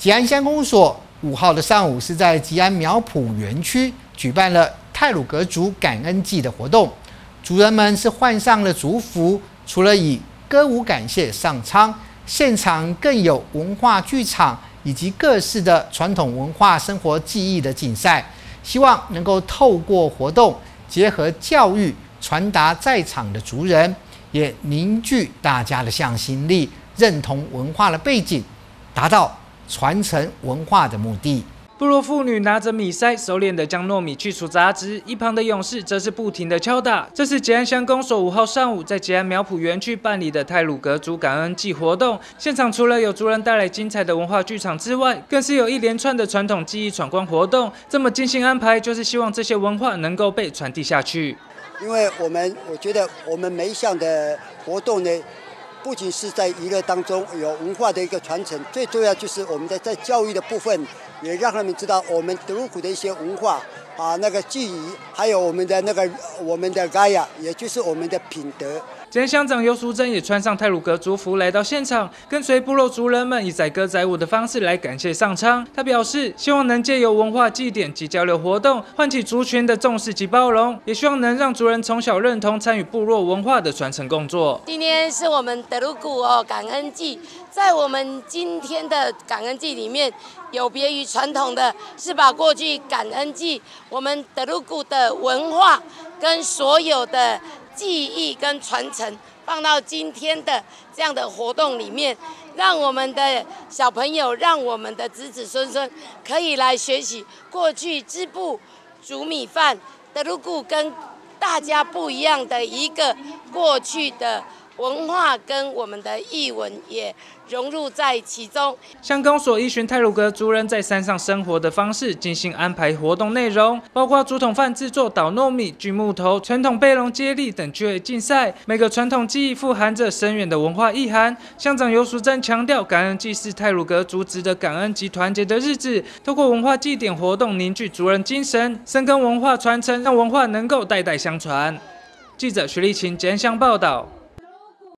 吉安乡公所五号的上午是在吉安苗圃园区举办了泰鲁格族感恩祭的活动，族人们是换上了族服，除了以歌舞感谢上苍，现场更有文化剧场以及各式的传统文化生活技艺的竞赛，希望能够透过活动结合教育，传达在场的族人，也凝聚大家的向心力，认同文化的背景，达到。传承文化的目的。部落妇女拿着米筛，熟练的将糯米去除杂质，一旁的勇士则是不停的敲打。这是吉安乡公所五号上午在吉安苗圃园区办理的泰鲁格族感恩祭活动。现场除了有族人带来精彩的文化剧场之外，更是有一连串的传统技艺闯关活动。这么精心安排，就是希望这些文化能够被传递下去。因为我们，我觉得我们每一项的活动呢。不仅是在娱乐当中有文化的一个传承，最重要就是我们的在教育的部分，也让他们知道我们德鲁古的一些文化啊，那个记忆，还有我们的那个我们的嘎雅，也就是我们的品德。前乡长尤淑珍也穿上泰鲁格族服来到现场，跟随部落族人们以载歌载舞的方式来感谢上苍。他表示，希望能借由文化祭典及交流活动，唤起族群的重视及包容，也希望能让族人从小认同参与部落文化的传承工作。今天是我们德鲁古哦感恩祭，在我们今天的感恩祭里面，有别于传统的，是把过去感恩祭我们德鲁古的文化跟所有的。记忆跟传承放到今天的这样的活动里面，让我们的小朋友，让我们的子子孙孙可以来学习过去织布、煮米饭、德鲁固跟大家不一样的一个过去的。文化跟我们的译文也融入在其中。乡公所依循泰鲁格族人在山上生活的方式，精心安排活动内容，包括竹筒饭制作、捣糯米、锯木头、传统背龙接力等趣味竞赛。每个传统技艺富含着深远的文化意涵。乡长尤淑珍强调，感恩祭是泰鲁格族值得感恩及团结的日子，透过文化祭典活动凝聚族人精神，深耕文化传承，让文化能够代代相传。记者徐立琴简乡报道。